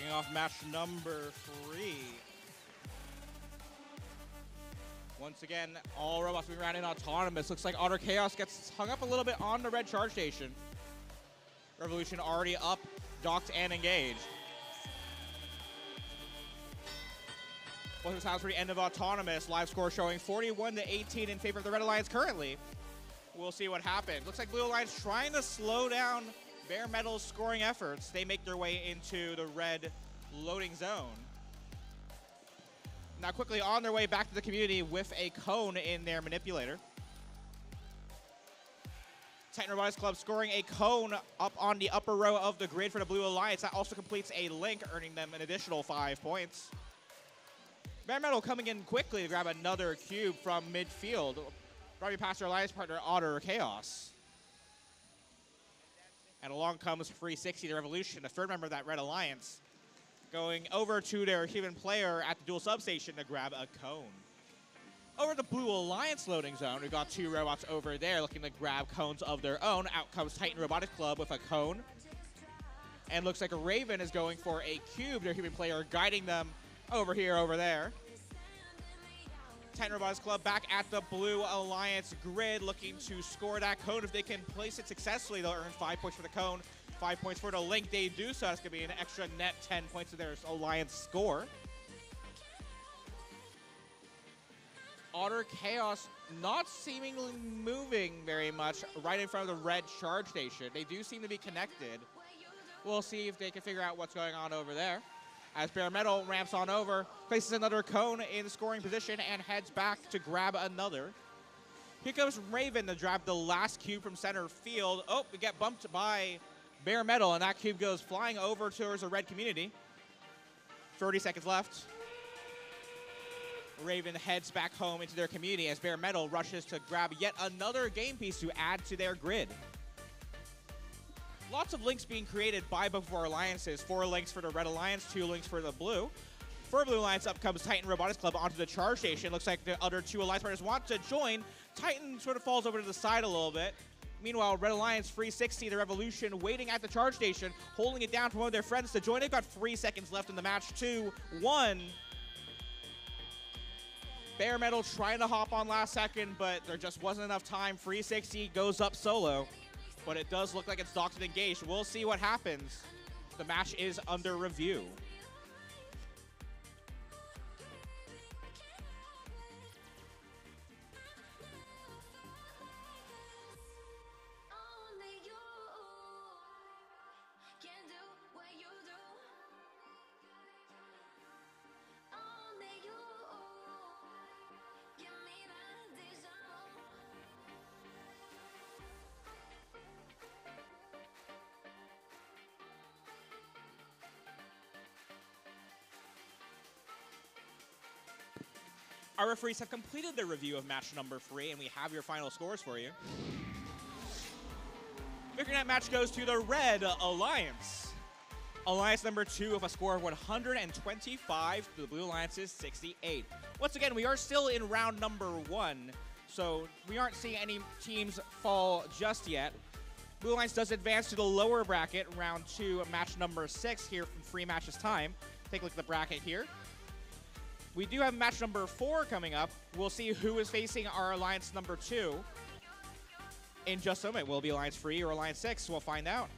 Kicking off match number three. Once again, all robots moving around in autonomous. Looks like Otter Chaos gets hung up a little bit on the red charge station. Revolution already up, docked, and engaged. Both of sounds for the end of autonomous. Live score showing 41 to 18 in favor of the Red Alliance currently. We'll see what happens. Looks like Blue Alliance trying to slow down Bare Metal's scoring efforts. They make their way into the red loading zone. Now quickly on their way back to the community with a cone in their manipulator. Titan Robotics Club scoring a cone up on the upper row of the grid for the Blue Alliance. That also completes a link, earning them an additional five points. Bare Metal coming in quickly to grab another cube from midfield. Driving past their alliance partner, Otter Chaos. And along comes 360, the Revolution, the third member of that Red Alliance going over to their human player at the dual substation to grab a cone. Over the Blue Alliance loading zone, we've got two robots over there looking to grab cones of their own. Out comes Titan Robotics Club with a cone. And looks like a Raven is going for a cube, their human player guiding them over here, over there. Titan Robotics Club back at the Blue Alliance grid looking to score that cone. If they can place it successfully, they'll earn five points for the cone. Five points for the link. They do so. That's going to be an extra net 10 points to their alliance score. Otter Chaos not seemingly moving very much right in front of the red charge station. They do seem to be connected. We'll see if they can figure out what's going on over there. As Bare Metal ramps on over, places another cone in scoring position and heads back to grab another. Here comes Raven to grab the last cube from center field. Oh, we get bumped by bare metal, and that cube goes flying over towards the red community. 30 seconds left. Raven heads back home into their community as Bare Metal rushes to grab yet another game piece to add to their grid. Lots of links being created by both of our alliances. Four links for the Red Alliance, two links for the Blue. For Blue Alliance, up comes Titan Robotics Club onto the charge station. Looks like the other two alliance partners want to join. Titan sort of falls over to the side a little bit. Meanwhile, Red Alliance, 360, the Revolution, waiting at the charge station, holding it down for one of their friends to join. They've got three seconds left in the match. Two, one. Bare Metal trying to hop on last second, but there just wasn't enough time. 360 goes up solo, but it does look like it's and engaged. We'll see what happens. The match is under review. Our referees have completed their review of match number three, and we have your final scores for you. Victory that match goes to the Red Alliance. Alliance number two with a score of 125 to the Blue Alliance's 68. Once again, we are still in round number one, so we aren't seeing any teams fall just yet. Blue Alliance does advance to the lower bracket, round two, match number six here from Free Matches Time. Take a look at the bracket here. We do have match number four coming up. We'll see who is facing our alliance number two. In just a moment, will it be Alliance three or Alliance 6? We'll find out.